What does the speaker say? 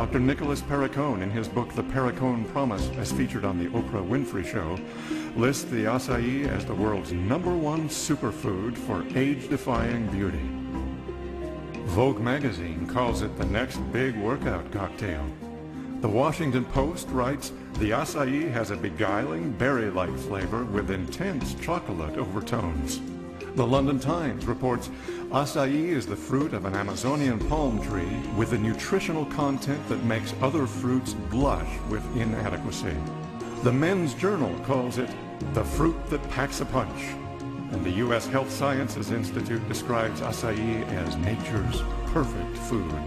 Dr. Nicholas Perricone, in his book The Perricone Promise, as featured on the Oprah Winfrey Show, lists the acai as the world's number one superfood for age-defying beauty. Vogue magazine calls it the next big workout cocktail. The Washington Post writes, the acai has a beguiling berry-like flavor with intense chocolate overtones. The London Times reports, acai is the fruit of an Amazonian palm tree with a nutritional content that makes other fruits blush with inadequacy. The Men's Journal calls it the fruit that packs a punch. And the U.S. Health Sciences Institute describes acai as nature's perfect food.